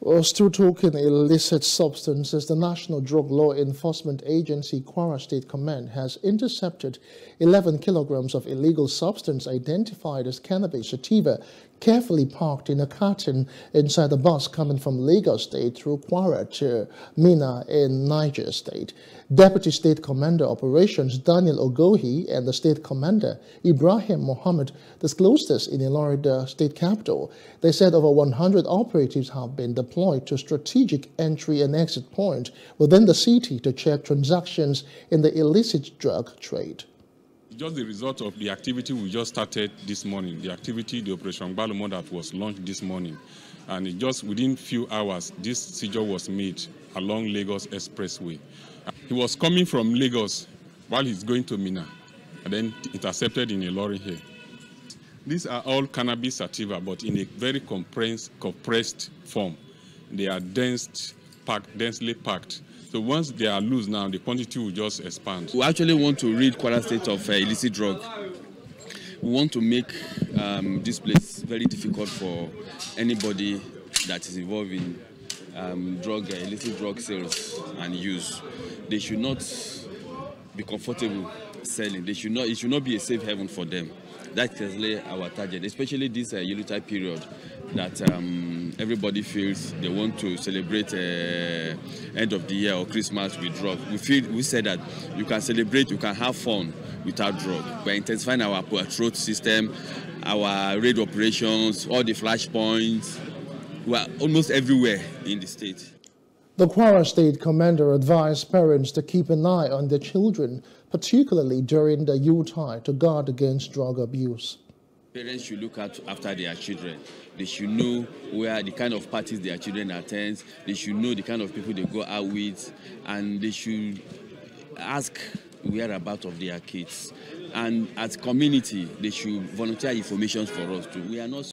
Well, still talking illicit substances, the National Drug Law Enforcement Agency Kwara State Command has intercepted 11 kilograms of illegal substance identified as cannabis sativa carefully parked in a carton inside the bus coming from Lagos State through Kwara to Minna in Niger State. Deputy State Commander Operations Daniel Ogohi and the State Commander Ibrahim Mohammed disclosed this in the Ilorin the uh, State Capital. They said over 100 operatives have been deployed to strategic entry and exit points within the city to check transactions in the illicit drug trade just the result of the activity we just started this morning, the activity, the Operation Balomo that was launched this morning. And just within few hours, this seizure was made along Lagos Expressway. He was coming from Lagos while he's going to Minna, and then intercepted in a lorry here. These are all cannabis sativa, but in a very compressed, compressed form. They are dense, packed, densely packed. So once they are loose now, the quantity will just expand. We actually want to rid Kwara State of uh, illicit drug. We want to make um, this place very difficult for anybody that is involved in um, drug, uh, illicit drug sales and use. They should not be comfortable selling. They should not. It should not be a safe haven for them. That is our target, especially this uh, Yuletide period that um, everybody feels they want to celebrate uh, end of the year or Christmas with drug. We feel we said that you can celebrate, you can have fun without drug. We're intensifying our patrol system, our raid operations, all the flashpoints. We are almost everywhere in the state. The Kwara State Commander advised parents to keep an eye on their children, particularly during the Yuletide, to guard against drug abuse. Parents should look at after their children. They should know where the kind of parties their children attend. They should know the kind of people they go out with, and they should ask whereabouts of their kids. And as community, they should volunteer information for us too. We are not